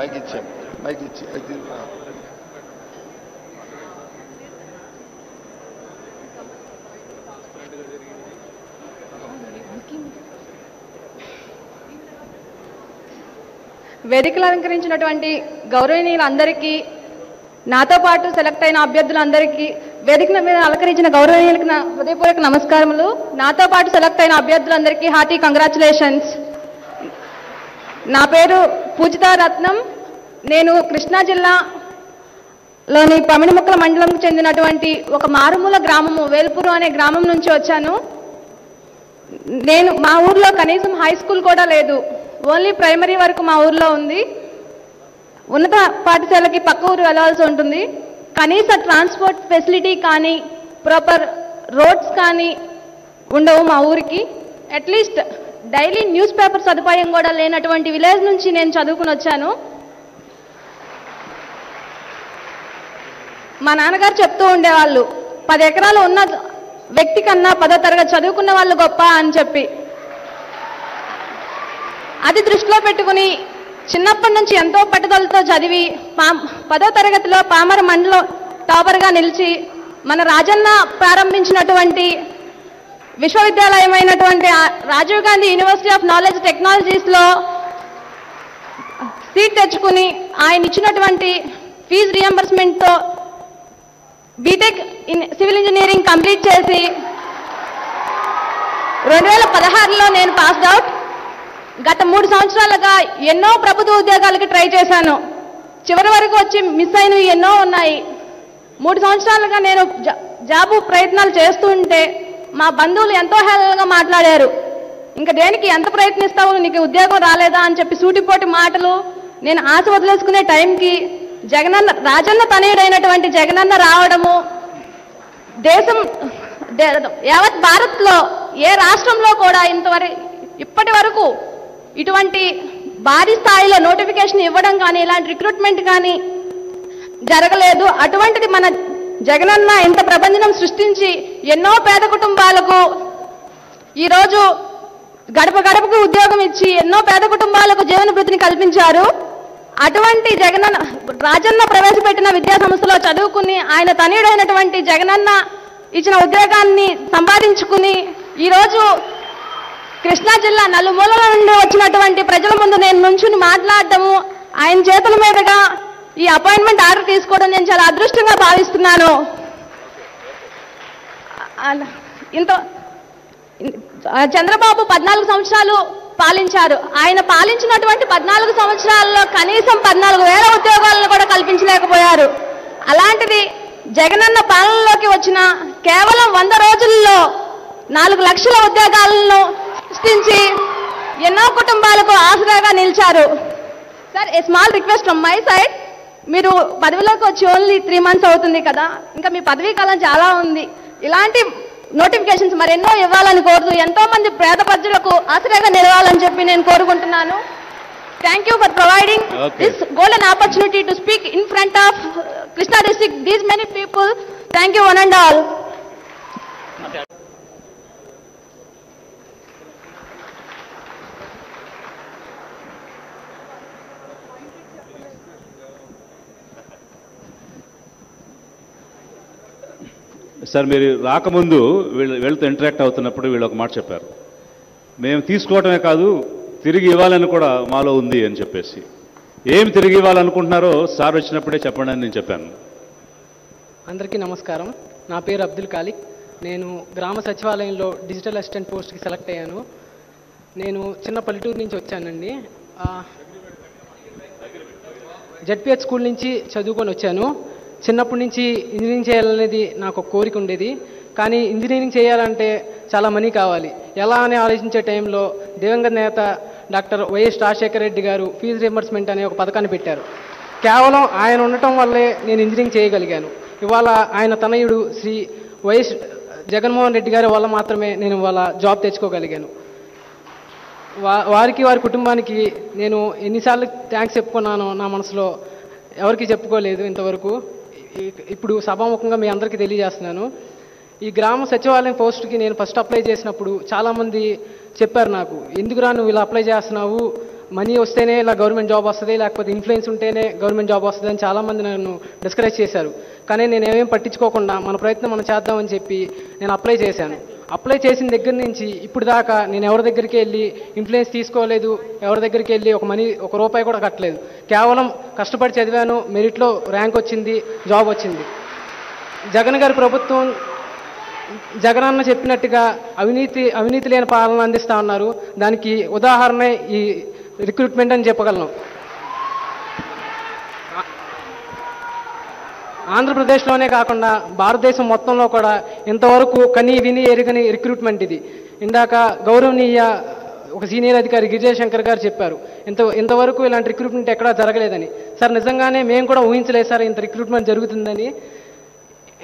Mic ఇచ్చాం mic ఇచ్చి వేదికలు అలంకరించినటువంటి గౌరవనీయులందరికీ నాతో పాటు సెలెక్ట్ అయిన అభ్యర్థులందరికీ వేదికల మీద అలంకరించిన గౌరవనీయులకు నా హృదయపూర్వక నమస్కారములు. నాతో పాటు సెలెక్ట్ అయిన అభ్యర్థులందరికీ హార్టీ కంగ్రాచులేషన్స్. నా పేరు రత్నం నేను కృష్ణా జిల్లా లోని పమిడిముక్కల మండలంకు చెందినటువంటి ఒక మారుమూల గ్రామము వేల్పూరు అనే గ్రామం నుంచి వచ్చాను. నేను మా ఊర్లో కనీసం హై స్కూల్ కూడా లేదు. ఓన్లీ ప్రైమరీ వరకు మా ఊర్లో ఉంది. ఉన్నత పాఠశాలకి పక్క ఊరు వెళ్ళాల్సి ఉంటుంది. కనీస ట్రాన్స్పోర్ట్ ఫెసిలిటీ కానీ ప్రాపర్ రోడ్స్ కానీ ఉండవు మా ఊరికి. అట్లీస్ట్ డైలీ న్యూస్ పేపర్ సదుపాయం కూడా లేనటువంటి విలేజ్ నుంచి నేను చదువుకుని వచ్చాను. మా నాన్నగారు చెప్తూ ఉండేవాళ్ళు పది ఎకరాలు ఉన్న వ్యక్తి కన్నా పదో తరగతి చదువుకున్న వాళ్ళు గొప్ప అని చెప్పి. అది దృష్టిలో పెట్టుకుని చిన్నప్పటి నుంచి ఎంతో పట్టుదలతో చదివి పా పదో తరగతిలో పామర మండలం టాపర్గా నిలిచి మన రాజన్న ప్రారంభించినటువంటి విశ్వవిద్యాలయమైనటువంటి అయినటువంటి Rajiv Gandhi university of knowledge టెక్నాలజీస్లో seat తెచ్చుకుని ఆయన ఇచ్చినటువంటి ఫీజు రియంబర్స్మెంట్తో బీటెక్ సివిల్ ఇంజనీరింగ్ కంప్లీట్ చేసి రెండు వేల పదహారులో నేను పాస్డ్ అవుట్ గత మూడు సంవత్సరాలుగా ఎన్నో ప్రభుత్వ ఉద్యోగాలకి ట్రై చేశాను. చివరి వరకు వచ్చి మిస్ అయినవి ఎన్నో ఉన్నాయి. మూడు సంవత్సరాలుగా నేను జా- జాబు ప్రయత్నాలు చేస్తూ ఉంటే మా బంధువులు ఎంతో హేళనగా మాట్లాడారు. ఇంకా దేనికి ఎంత ప్రయత్నిస్తావు? నీకు ఉద్యోగం రాలేదా? అని చెప్పి సూటిపోటి మాటలు నేను ఆశ వదిలేసుకునే టైంకి జగనన్న రాజన్న తనయుడైనటువంటి జగనన్న రావడము దేశం యావత్ భారత్లో ఏ రాష్ట్రంలో కూడా ఇంతవరకు ఇప్పటి వరకు ఇటువంటి భారీ స్థాయిలో నోటిఫికేషన్ ఇవ్వడం కానీ ఇలాంటి రిక్రూట్మెంట్ కానీ జరగలేదు. అటువంటిది మన జగనన్న ఇంత ప్రబంధనం సృష్టించి ఎన్నో పేద కుటుంబాలకు ఈరోజు గడప గడపకు ఉద్యోగం ఇచ్చి ఎన్నో పేద కుటుంబాలకు జీవన కల్పించారు. అటువంటి జగనన్న రాజన్న ప్రవేశపెట్టిన విద్యా సంస్థలో చదువుకుని ఆయన తనయుడైనటువంటి జగనన్న ఇచ్చిన ఉద్యోగాన్ని సంపాదించుకుని ఈరోజు కృష్ణా జిల్లా నలుమూలల నుండి వచ్చినటువంటి ప్రజల ముందు నేను నుంచుని మాట్లాడటము ఆయన చేతుల మీదుగా ఈ అపాయింట్మెంట్ ఆర్డర్ తీసుకోవడం నేను చాలా అదృష్టంగా భావిస్తున్నాను. ఇంత చంద్రబాబు పద్నాలుగు సంవత్సరాలు పాలించారు. ఆయన పాలించినటువంటి పద్నాలుగు సంవత్సరాల్లో కనీసం పద్నాలుగు వేల ఉద్యోగాలను కూడా కల్పించలేకపోయారు. అలాంటిది జగనన్న పాలనలోకి వచ్చిన కేవలం వంద రోజుల్లో నాలుగు లక్షల ఉద్యోగాలను సృష్టించి ఎన్నో కుటుంబాలకు ఆసరాగా నిలిచారు. Sir a small request from my side మీరు పదవిలోకి వచ్చి ఓన్లీ త్రీ మంత్స్ అవుతుంది కదా. ఇంకా మీ పదవీ కాలం చాలా ఉంది. ఇలాంటి నోటిఫికేషన్స్ మరెన్నో ఇవ్వాలని కోరుతూ ఎంతో మంది పేద ప్రజలకు ఆశ్రయంగా నిలవాలని చెప్పి నేను కోరుకుంటున్నాను. Thank you for providing. This golden opportunity to speak in front of Krishna district these many people thank you one and all sir మీరు రాకముందు వీళ్ళు వీళ్ళతో ఇంటరాక్ట్ అవుతున్నప్పుడు వీళ్ళు ఒక మాట చెప్పారు. మేము తీసుకోవటమే కాదు తిరిగి ఇవ్వాలని కూడా మాలో ఉంది అని చెప్పేసి. ఏం తిరిగి ఇవ్వాలనుకుంటున్నారో సార్ వచ్చినప్పుడే చెప్పండి అని నేను చెప్పాను. అందరికీ నమస్కారం. నా పేరు అబ్దుల్ ఖాలిక్. నేను గ్రామ సచివాలయంలో డిజిటల్ అసిస్టెంట్ పోస్ట్కి సెలెక్ట్ అయ్యాను. నేను చిన్న పల్లెటూరు నుంచి వచ్చానండి. జడ్పిహెచ్ స్కూల్ నుంచి చదువుకొని వచ్చాను. చిన్నప్పటి నుంచి ఇంజనీరింగ్ చేయాలనేది నాకు ఒక కోరిక ఉండేది. కానీ ఇంజనీరింగ్ చేయాలంటే చాలా మనీ కావాలి. ఎలా అని ఆలోచించే టైంలో దివంగత నేత డాక్టర్ వైఎస్ రాజశేఖర రెడ్డి గారు ఫీజు రియంబర్స్మెంట్ అనే ఒక పథకాన్ని పెట్టారు. కేవలం ఆయన ఉండటం వల్లే నేను ఇంజనీరింగ్ చేయగలిగాను. ఇవాళ ఆయన తనయుడు శ్రీ వైఎస్ జగన్మోహన్ రెడ్డి గారి వల్ల మాత్రమే నేను ఇవాళ జాబ్ తెచ్చుకోగలిగాను. వా వారికి వారి కుటుంబానికి నేను ఎన్నిసార్లు థ్యాంక్స్ చెప్పుకున్నానో నా మనసులో ఎవరికి చెప్పుకోలేదు ఇంతవరకు. ఇప్పుడు సభాముఖంగా మీ అందరికీ తెలియజేస్తున్నాను. ఈ గ్రామ సచివాలయం పోస్ట్కి నేను ఫస్ట్ అప్లై చేసినప్పుడు చాలామంది చెప్పారు నాకు ఎందుకురా నువ్వు ఇలా అప్లై చేస్తున్నావు? మనీ వస్తేనే ఇలా గవర్నమెంట్ జాబ్ వస్తుంది లేకపోతే ఇన్ఫ్లుయెన్స్ ఉంటేనే గవర్నమెంట్ జాబ్ వస్తుంది అని చాలామంది నన్ను డిస్కరేజ్ చేశారు. కానీ నేను ఏమేం పట్టించుకోకుండా మన ప్రయత్నం మనం చేద్దామని చెప్పి నేను అప్లై చేశాను. అప్లై చేసిన దగ్గర నుంచి ఇప్పుడు దాకా నేను ఎవరి దగ్గరికి వెళ్ళి ఇన్ఫ్లుయెన్స్ తీసుకోలేదు ఎవరి దగ్గరికి వెళ్ళి ఒక మనీ ఒక రూపాయి కూడా కట్టలేదు. కేవలం కష్టపడి చదివాను మెరిట్లో ర్యాంక్ వచ్చింది జాబ్ వచ్చింది. జగన్ గారి ప్రభుత్వం జగన్ అన్న చెప్పినట్టుగా అవినీతి అవినీతి లేని పాలన అందిస్తా ఉన్నారు. దానికి ఉదాహరణ ఈ రిక్రూట్మెంట్ అని చెప్పగలను. ఆంధ్రప్రదేశ్లోనే కాకుండా భారతదేశం మొత్తంలో కూడా ఇంతవరకు కని విని ఎరుగని రిక్రూట్మెంట్ ఇది. ఇందాక గౌరవనీయ ఒక సీనియర్ అధికారి గిరిజయశంకర్ గారు చెప్పారు ఇంత ఇంతవరకు ఇలాంటి రిక్రూట్మెంట్ ఎక్కడా జరగలేదని. సార్ నిజంగానే మేము కూడా ఊహించలేదు సార్ ఇంత రిక్రూట్మెంట్ జరుగుతుందని.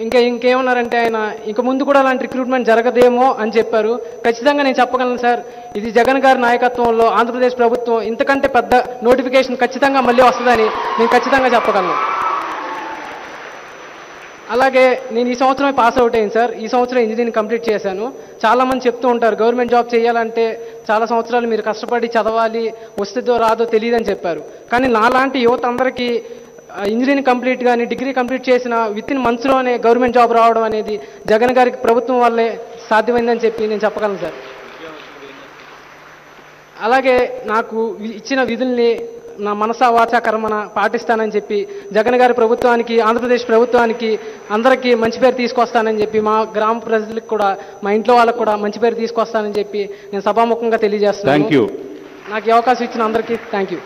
ఇంకా ఇంకేమన్నారంటే ఆయన ఇంక ముందు కూడా అలాంటి రిక్రూట్మెంట్ జరగదేమో అని చెప్పారు. ఖచ్చితంగా నేను చెప్పగలను సార్ ఇది జగన్ గారి నాయకత్వంలో ఆంధ్రప్రదేశ్ ప్రభుత్వం ఇంతకంటే పెద్ద నోటిఫికేషన్ ఖచ్చితంగా మళ్ళీ వస్తుందని నేను ఖచ్చితంగా చెప్పగలను. అలాగే నేను ఈ సంవత్సరమే పాస్ అవుట్ అయ్యింది సార్. ఈ సంవత్సరం ఇంజనీరింగ్ కంప్లీట్ చేశాను. చాలా మంది చెప్తూ ఉంటారు గవర్నమెంట్ జాబ్ చేయాలంటే చాలా సంవత్సరాలు మీరు కష్టపడి చదవాలి వస్తుందో రాదో తెలియదని చెప్పారు. కానీ నాలాంటి యువత అందరికీ ఇంజనీరింగ్ కంప్లీట్ కానీ డిగ్రీ కంప్లీట్ చేసిన విత్ ఇన్ మంత్స్లోనే గవర్నమెంట్ జాబ్ రావడం అనేది జగన్ గారికి ప్రభుత్వం వల్లే సాధ్యమైందని చెప్పి నేను చెప్పగలను సార్. అలాగే నాకు ఇచ్చిన విధుల్ని నా మనసా వాచా కర్మన పాటిస్తానని చెప్పి జగన్ గారి ప్రభుత్వానికి ఆంధ్రప్రదేశ్ ప్రభుత్వానికి అందరికీ మంచి పేరు తీసుకొస్తానని చెప్పి మా గ్రామ ప్రజలకు కూడా మా ఇంట్లో వాళ్ళకు కూడా మంచి పేరు తీసుకొస్తానని చెప్పి నేను సభాముఖంగా యూ నాకు ఈ అవకాశం ఇచ్చిన అందరికీ థ్యాంక్ యూ